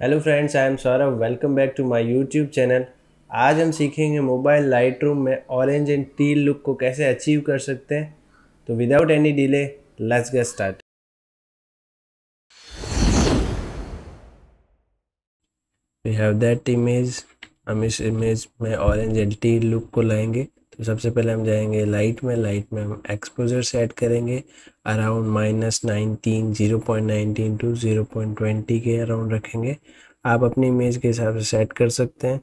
Hello friends I am Saurabh welcome back to my YouTube channel आज हम सीखेंगे mobile light room में orange and teal look को कैसे अचीव कर सकते हैं। तो without any delay let's get start we have that image हम इस इमेज में ऑरेंज एंड टील लुक को लाएँगे। तो सबसे पहले हम जाएँगे लाइट में लाइट में हम एक्सपोजर सेट करेंगे। Around minus nineteen zero point nineteen to zero point twenty के अराउंड रखेंगे। आप अपनी इमेज के हिसाब से सेट कर सकते हैं।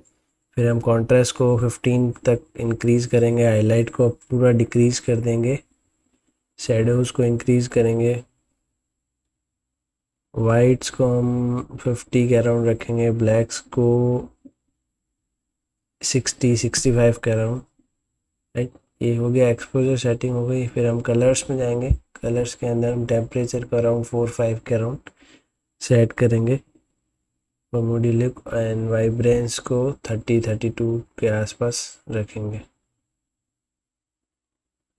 फिर हम कॉन्ट्रास्ट को 15 तक इंक्रीज़ करेंगे। हाईलाइट को पूरा डिक्रीज़ कर देंगे। शेडोज़ को इंक्रीज़ करेंगे। वाइट्स को हम 50 के अराउंड रखेंगे। ब्लैक्स को 60 65 के अराउंड राइट ये हो गया एक्सपोजर सेटिंग हो गई, फिर हम कलर्स में जाएँगे। कलर्स के अंदर हम टेम्परेचर को अराउंड फोर फाइव के अराउंड सेट करेंगे। मोडी लुक एंड वाइब्रेंस को थर्टी थर्टी टू के आसपास रखेंगे।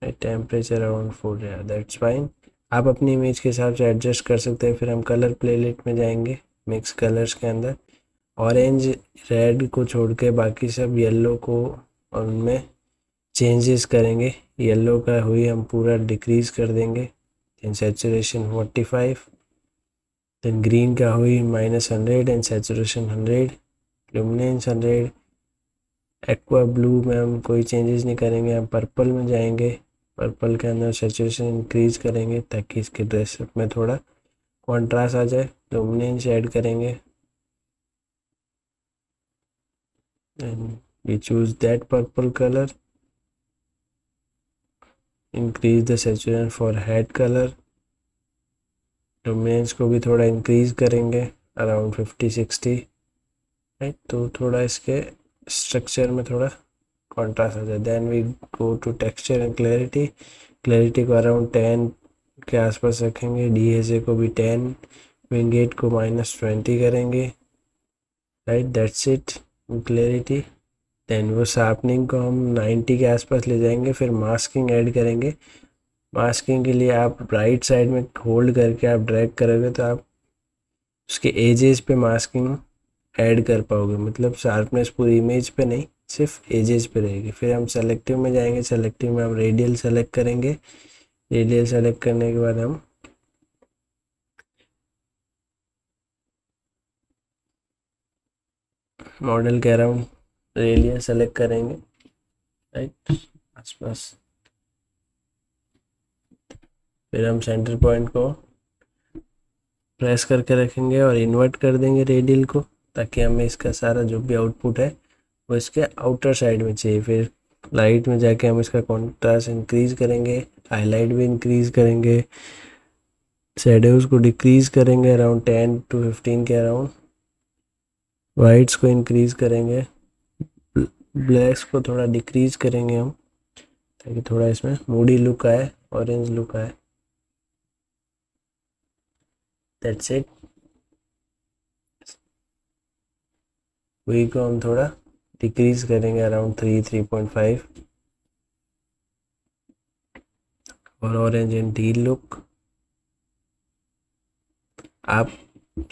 Temperature around four that's fine आप अपनी इमेज के हिसाब से एडजस्ट कर सकते हैं। फिर हम कलर प्लेलिट में जाएँगे मिक्स कलर्स के अंदर। ऑरेंज रेड को छोड़ के बाकी सब येलो को और उनमें चेंजेस करेंगे। येलो का हुई हम पूरा डिक्रीज कर देंगे। Then saturation forty five then green का hue minus hundred and saturation hundred luminance hundred aqua blue में हम कोई चेंजेस नहीं करेंगे, हम पर्पल में जाएँगे। पर्पल के अंदर सेचुरेशन इंक्रीज करेंगे ताकि इसके ड्रेस में थोड़ा कॉन्ट्रास्ट आ जाए। लुमिनेंस ऐड करेंगे। And we choose that purple colour increase the saturation for head colour domains को भी थोड़ा इंक्रीज करेंगे अराउंड फिफ्टी सिक्सटी राइट तो थोड़ा इसके स्ट्रक्चर में थोड़ा कॉन्ट्रास्ट आ जाए। Then we go to texture and clarity clarity को अराउंड टेन के आसपास रखेंगे। डी एस ए को भी टेन विंगेट को माइनस ट्वेंटी करेंगे right that's it clarity then वो शार्पनिंग को हम 90 के आसपास ले जाएँगे, फिर मास्किंग ऐड करेंगे। मास्किंग के लिए आप राइट साइड में होल्ड करके आप ड्रैग करोगे तो आप उसके एजेस पे मास्किंग ऐड कर पाओगे। मतलब शार्पनेस पूरी इमेज पे नहीं, सिर्फ़ एजेस पे रहेगी। फिर हम सेलेक्टिव में जाएँगे सेलेक्टिव में हम रेडियल सेलेक्ट करेंगे। रेडियल सेलेक्ट करने के बाद हम मॉडल के अराउंड रेलिया सेलेक्ट करेंगे राइट आसपास फिर हम सेंटर पॉइंट को प्रेस करके रखेंगे और इन्वर्ट कर देंगे रेडियल को, ताकि हमें इसका सारा जो भी आउटपुट है, वो इसके आउटर साइड में चाहिए। फिर लाइट में जाके हम इसका कॉन्ट्रास्ट इंक्रीज करेंगे हाईलाइट भी इंक्रीज करेंगे शेडोज़ को डिक्रीज करेंगे अराउंड टेन टू फिफ्टीन के अराउंड वाइट्स को इंक्रीज करेंगे। ब्लैक्स को थोड़ा डिक्रीज करेंगे हम, ताकि थोड़ा इसमें मूडी लुक आए ऑरेंज लुक आए। दैट्स इट वही को हम थोड़ा डिक्रीज करेंगे around three three point five और ऑरेंज एंड डी लुक आप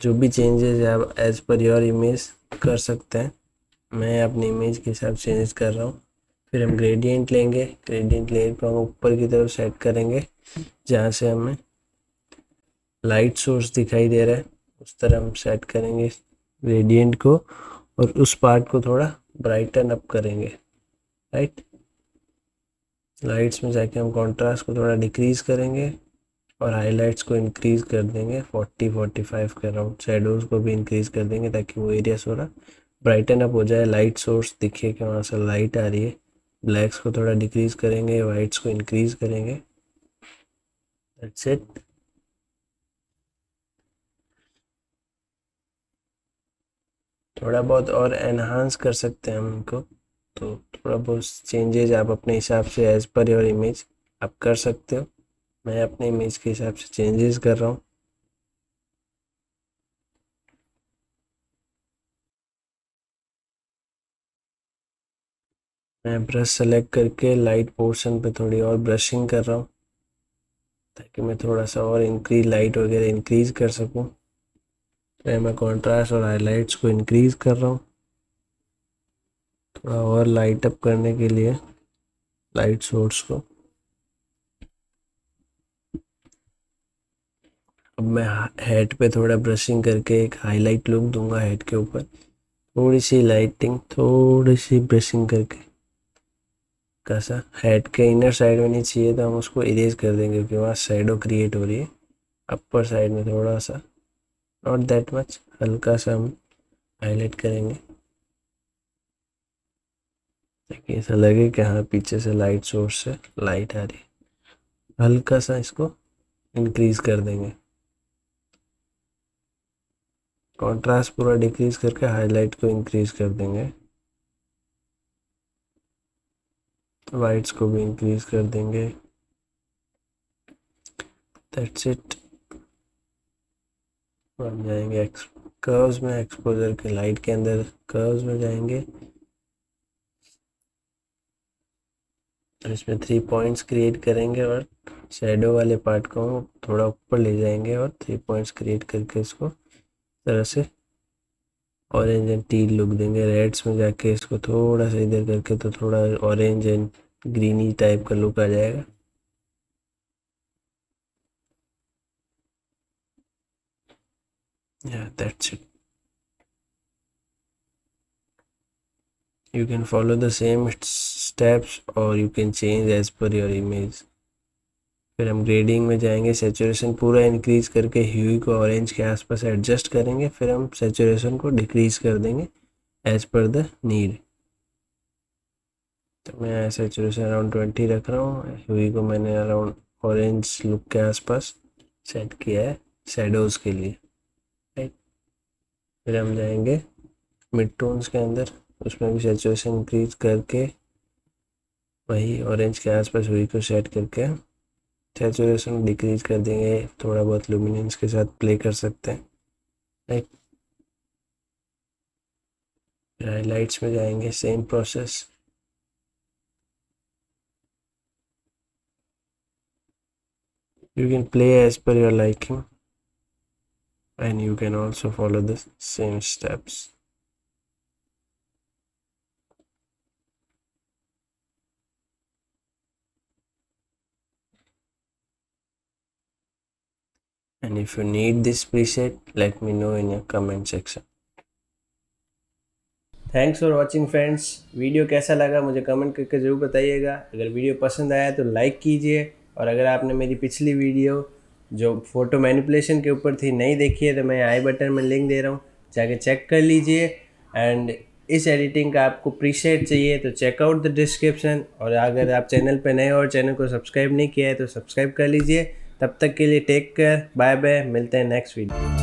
जो भी चेंजेस आप एज पर योर इमेज कर सकते हैं। मैं अपनी इमेज के हिसाब से चेंज कर रहा हूँ। फिर हम ग्रेडियंट लेंगे। ग्रेडियंट लेयर को हम ऊपर की तरफ़ सेट करेंगे, जहाँ से हमें लाइट सोर्स दिखाई दे रहा है। उस तरह हम सेट करेंगे ग्रेडियंट को और उस पार्ट को थोड़ा ब्राइटन अप करेंगे। राइट लाइट्स में जाके हम कॉन्ट्रास्ट को थोड़ा डिक्रीज करेंगे और हाईलाइट्स को इंक्रीज कर देंगे। 40 45 के अराउंड शेडोज़ को भी इंक्रीज कर देंगे ताकि वो एरिया थोड़ा ब्राइटन अप हो जाए लाइट सोर्स दिखे कि वहाँ से लाइट आ रही है। ब्लैक्स को थोड़ा डिक्रीज करेंगे वाइट्स को इंक्रीज करेंगे। दैट्स इट थोड़ा बहुत और एनहांस कर सकते हैं हम इनको। तो थोड़ा बहुत चेंजेज आप अपने हिसाब से एज पर योर इमेज आप कर सकते हो। मैं अपने इमेज के हिसाब से चेंजेस कर रहा हूँ। मैं ब्रश सेलेक्ट करके लाइट पोर्शन पे थोड़ी और ब्रशिंग कर रहा हूँ, ताकि मैं थोड़ा सा और इंक्रीज लाइट वगैरह इंक्रीज कर सकूँ। फिर मैं कॉन्ट्रास्ट और हाईलाइट्स को इंक्रीज कर रहा हूँ। थोड़ा और लाइट अप करने के लिए लाइट सोर्स को। अब मैं हेड पे थोड़ा ब्रशिंग करके एक हाईलाइट लुक दूँगा हेड के ऊपर। थोड़ी सी लाइटिंग थोड़ी सी ब्रशिंग करके। कैसा हेड के इनर साइड में नहीं चाहिए तो हम उसको इरेज कर देंगे क्योंकि वहाँ शेडो क्रिएट हो रही है। अपर साइड में थोड़ा सा नॉट दैट मच हल्का सा हम हाईलाइट करेंगे। ताकि ऐसा लगे कि हाँ पीछे से लाइट सोर्स से लाइट आ रही है। हल्का सा इसको इंक्रीज कर देंगे। कॉन्ट्रास्ट पूरा डिक्रीज करके हाईलाइट को इंक्रीज कर देंगे। वाइट्स को भी इंक्रीज कर देंगे। दैट्स इट हम जाएँगे कर्व्स में एक्सपोजर के लाइट के अंदर कर्व्स में जाएँगे। और इसमें थ्री पॉइंट्स क्रिएट करेंगे और शेडो वाले पार्ट को थोड़ा ऊपर ले जाएँगे और थ्री पॉइंट्स क्रिएट करके इसको तरह से ऑरेंज एंड टील लुक देंगे। रेड्स में जाके इसको थोड़ा सा इधर करके तो थोड़ा ऑरेंज एंड ग्रीनी टाइप का लुक आ जाएगा। Yeah, that's it. You can follow the same steps or you can change as फिर हम ग्रेडिंग में जाएँगे सेचुरेशन पूरा इंक्रीज करके ह्यू को ऑरेंज के आसपास एडजस्ट करेंगे, फिर हम सेचुरेशन को डिक्रीज कर देंगे एज पर द नीड तो मैं सेचुरेशन अराउंड ट्वेंटी रख रहा हूँ। ह्यू को मैंने अराउंड ऑरेंज लुक के आसपास सेट किया है शेडोज़ के लिए राइट फिर हम जाएँगे मिड टोन्स के अंदर, उसमें भी सेचुएशन इंक्रीज करके वही ऑरेंज के आसपास वही को सेट करके सेचुरेशन डिक्रीज कर देंगे, थोड़ा बहुत लुमिनेंस के साथ प्ले कर सकते हैं राइट हाईलाइट्स में जाएँगे same process you can play as per your liking and you can also follow the same steps and if you need this preset let me know in your comment section thanks for watching friends video कैसा लगा मुझे comment करके ज़रूर बताइएगा अगर video पसंद आया तो लाइक कीजिए और अगर आपने मेरी पिछली वीडियो जो फ़ोटो मैनिपुलेशन के ऊपर थी नहीं देखी है तो मैं आई बटन में लिंक दे रहा हूँ, जाके चेक कर लीजिए। एंड इस एडिटिंग का आपको प्रीसेट चाहिए तो चेकआउट द डिस्क्रिप्शन और अगर आप चैनल पर नए और चैनल को सब्सक्राइब नहीं किया है तो सब्सक्राइब कर लीजिए। तब तक के लिए टेक केयर बाय बाय मिलते हैं नेक्स्ट वीडियो